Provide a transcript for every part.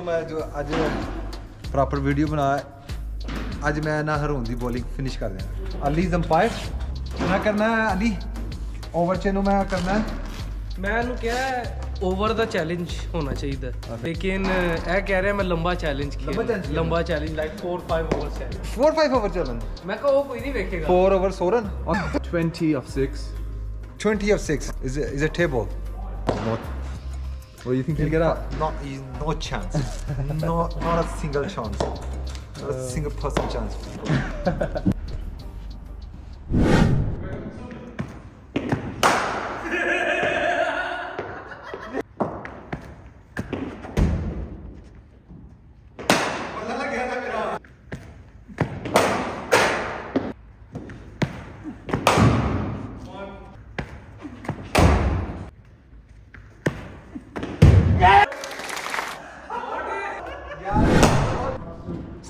ਨੂੰ ਮੈਂ ਜੋ ਅੱਜ ਪ੍ਰੋਪਰ ਵੀਡੀਓ ਬਣਾ ਅੱਜ ਮੈਂ ਨਾ ਹਰੋਂ ਦੀ ਬੋਲਿੰਗ ਫਿਨਿਸ਼ ਕਰ ਦਿਆਂ ਅਲੀ ਅੰਪਾਇਰ ਮੈਂ ਕਰਨਾ ਹੈ ਅਲੀ ਓਵਰ ਚ ਨੂੰ ਮੈਂ ਕਰਨਾ ਹੈ ਮੈਂ ਇਹਨੂੰ ਕਿਹਾ ਓਵਰ ਦਾ ਚੈਲੰਜ ਹੋਣਾ ਚਾਹੀਦਾ ਹੈ। ਲੇਕਿਨ ਇਹ ਕਹਿ ਰਿਹਾ ਮੈਂ ਲੰਬਾ ਚੈਲੰਜ ਲੰਬਾ ਕੀਤਾ challenge ਲੰਬਾ challenge like 4 5 over challenge 4 5 over ਚੱਲਣ ਮੈਂ ਕਿਹਾ ਉਹ ਕੋਈ ਨਹੀਂ ਵੇਖੇਗਾ 4 ਓਵਰ ਸੋਰਨ 20 of 6. 20 of 6 is a, is a table not What do you think you'll get out? not no chance. Not not a single chance. Not a uh. single person chance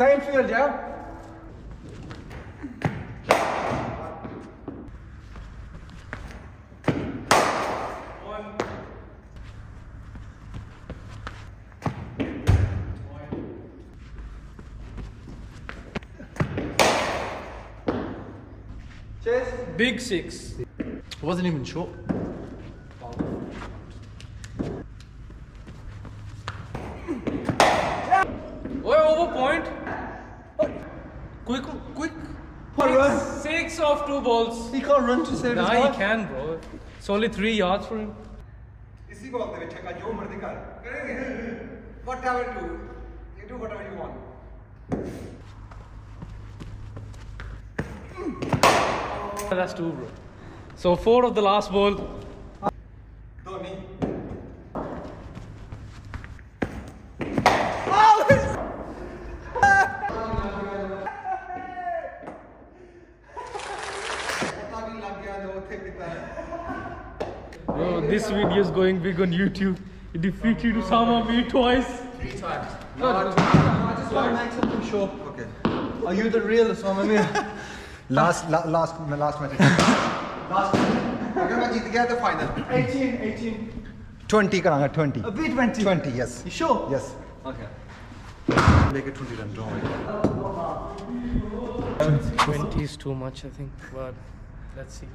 Same field, yeah? Big six. I wasn't even short. Over point. Quick, quick. Quick run. Six off two balls. He can't run to save nah, his life. he can, bro. It's only three yards for him. इसी को बोलते हैं छक्का जो मर्जी Whatever you do, you do whatever you want. That's two, bro. So four of the last ball. Bro, this video is going big on YouTube. It defeated Usama Mir twice. Three times. No, I just, want to make something sure. Okay. Are you the real Usama Mir? last, la last, last match. last match. I'm to get the final. 18, 18. 20 karanga, 20. A bit 20. 20, yes. You sure? Yes. Okay. Make it 20 then, 20 is too much, I think, but let's see.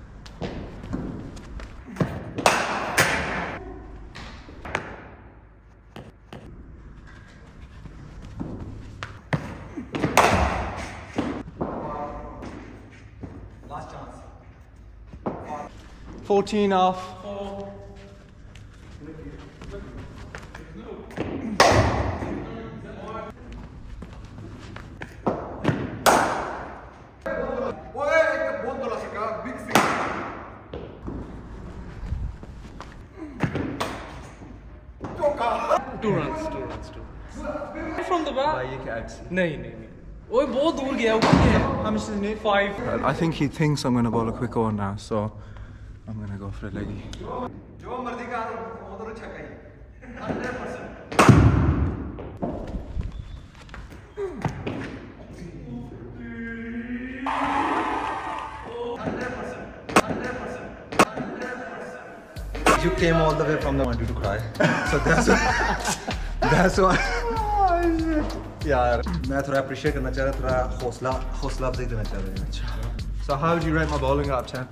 14 off. Four. Two runs, two runs, two runs. From the back? No, no, no. I think he thinks I'm going to bowl a quick one now, so I'm going to go for a leggy. जो मर्जी का उधर छक्का ही 100% You came all the way from the want you to cry. So that's why, that's why. यार मैं थोड़ा appreciate करना चाह रहा थोड़ा हौसला हौसला अफजाई देना चाह रहा हूँ So how would you rate my bowling out of 10?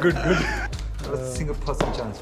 Good, good. A single person chance.